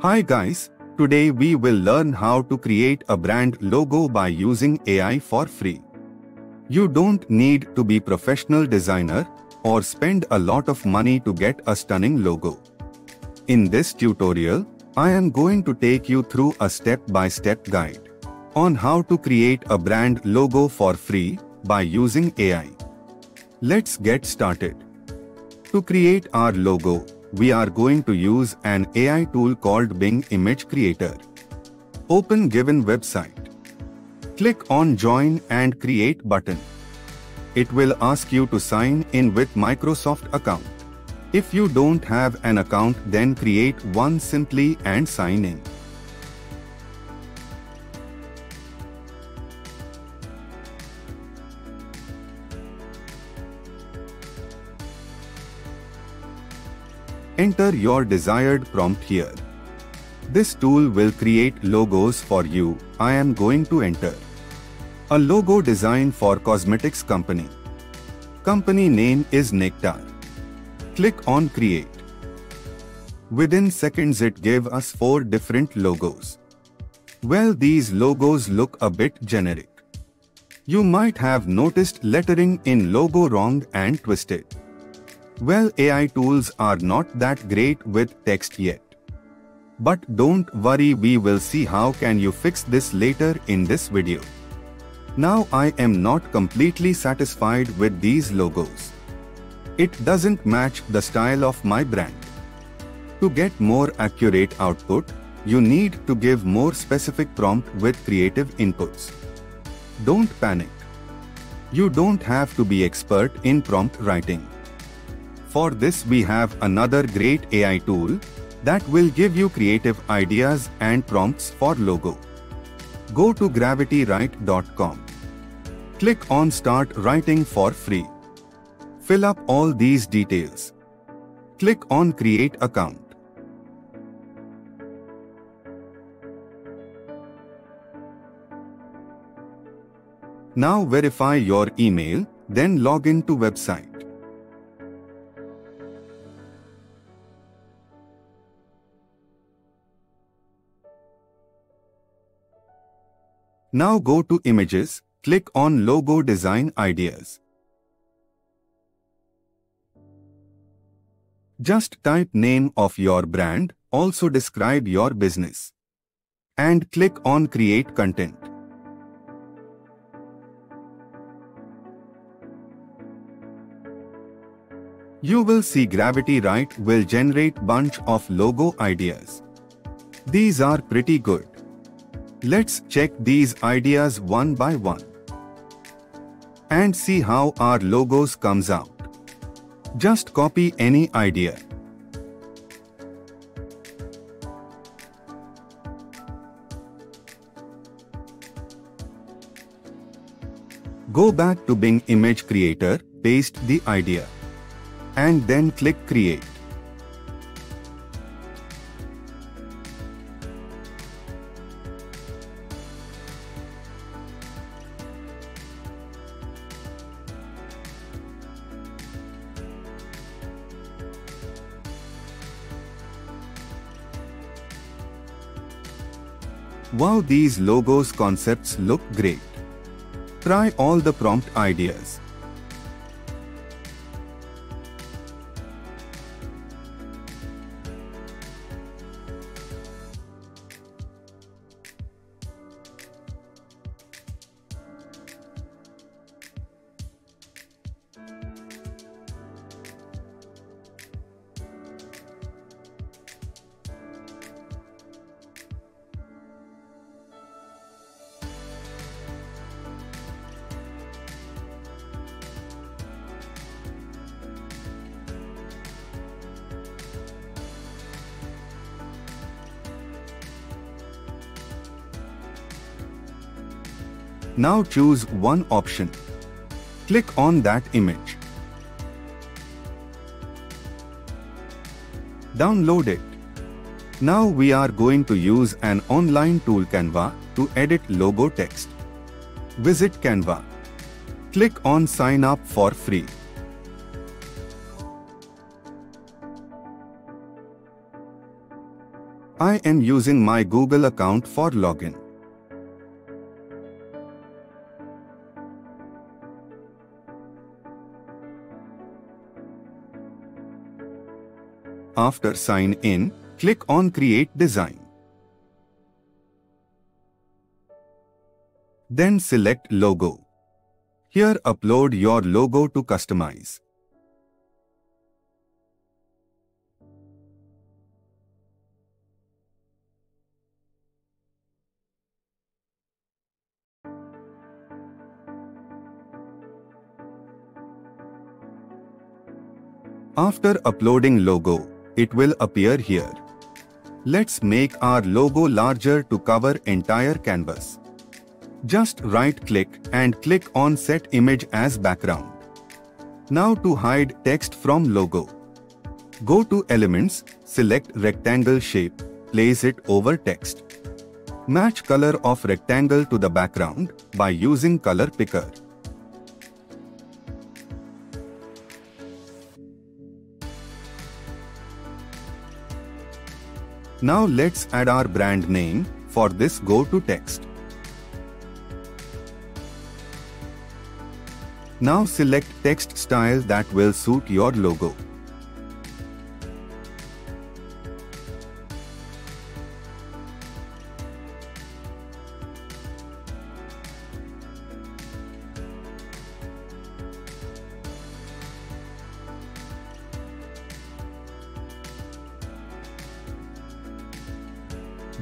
Hi guys, today we will learn how to create a brand logo by using AI for free. You don't need to be professional designer or spend a lot of money to get a stunning logo. In this tutorial, I am going to take you through a step-by-step -step guide on how to create a brand logo for free by using AI. Let's get started. To create our logo, we are going to use an AI tool called Bing Image Creator. Open given website. Click on Join and Create button. It will ask you to sign in with Microsoft account. If you don't have an account then create one simply and sign in. Enter your desired prompt here. This tool will create logos for you. I am going to enter. A logo design for cosmetics company. Company name is Nectar. Click on create. Within seconds it gave us 4 different logos. Well these logos look a bit generic. You might have noticed lettering in logo wrong and twisted. Well, AI tools are not that great with text yet. But don't worry we will see how can you fix this later in this video. Now I am not completely satisfied with these logos. It doesn't match the style of my brand. To get more accurate output, you need to give more specific prompt with creative inputs. Don't panic. You don't have to be expert in prompt writing. For this we have another great AI tool that will give you creative ideas and prompts for logo. Go to gravitywrite.com. Click on Start Writing for free. Fill up all these details. Click on Create Account. Now verify your email, then log in to website. Now go to Images, click on Logo Design Ideas. Just type name of your brand, also describe your business. And click on Create Content. You will see Gravity Write will generate bunch of logo ideas. These are pretty good. Let's check these ideas one by one and see how our logos comes out. Just copy any idea. Go back to Bing Image Creator, paste the idea and then click Create. Wow these logos concepts look great. Try all the prompt ideas. Now choose one option. Click on that image. Download it. Now we are going to use an online tool Canva to edit logo text. Visit Canva. Click on sign up for free. I am using my Google account for login. After sign in, click on Create Design. Then select Logo. Here upload your logo to customize. After uploading logo, it will appear here. Let's make our logo larger to cover entire canvas. Just right-click and click on Set Image as Background. Now to hide text from logo. Go to Elements, select Rectangle Shape, place it over text. Match color of rectangle to the background by using Color Picker. Now let's add our brand name. For this go to text. Now select text style that will suit your logo.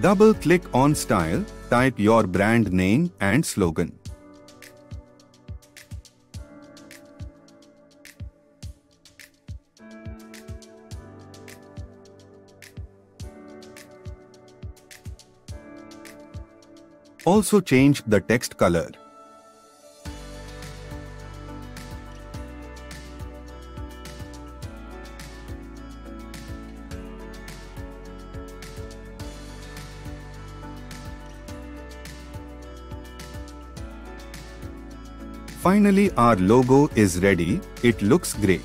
Double-click on Style, type your brand name and slogan. Also change the text color. Finally our logo is ready, it looks great.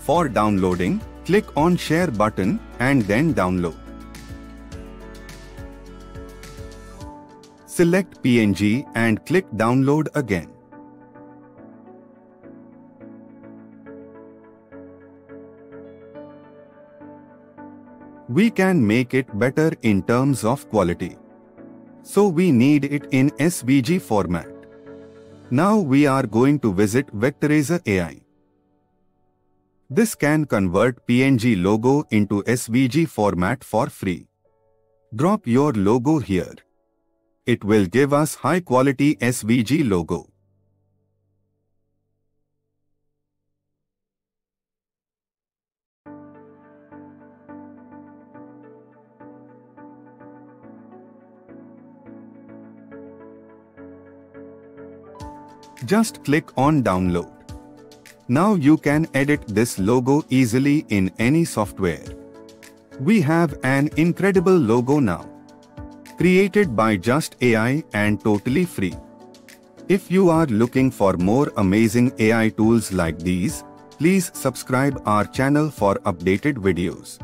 For downloading, click on Share button and then download. Select PNG and click Download again. We can make it better in terms of quality. So we need it in SVG format. Now we are going to visit Vectorizer AI. This can convert PNG logo into SVG format for free. Drop your logo here. It will give us high quality SVG logo. Just click on download. Now you can edit this logo easily in any software. We have an incredible logo now. Created by Just AI and totally free. If you are looking for more amazing AI tools like these, please subscribe our channel for updated videos.